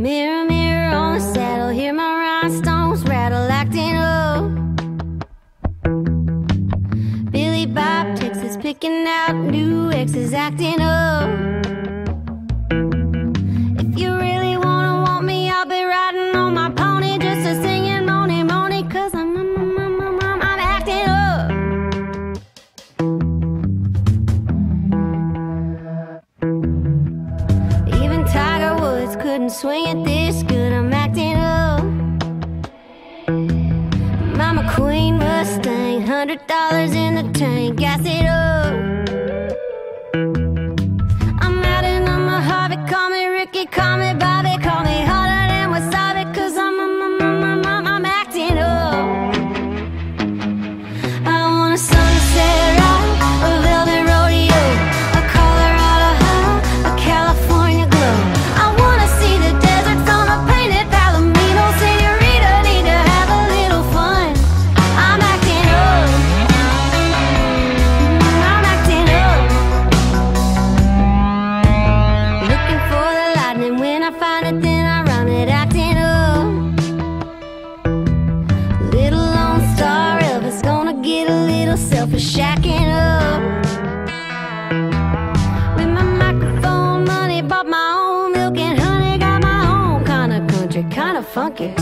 Mirror, mirror on the saddle, hear my rhinestones rattle, acting up. Billy Bob Texas picking out new exes, acting up. Couldn't swing it this good. I'm acting up. My McQueen Mustang, hundred dollars in the tank, gas it up. I'm out in on Mojave, call me Ricky, call me I find it, then I run it. Acting up. Little Lone Star Elvis gonna get a little selfish, shacking up. With my microphone money, bought my own milk and honey, got my own kind of country, kind of funky.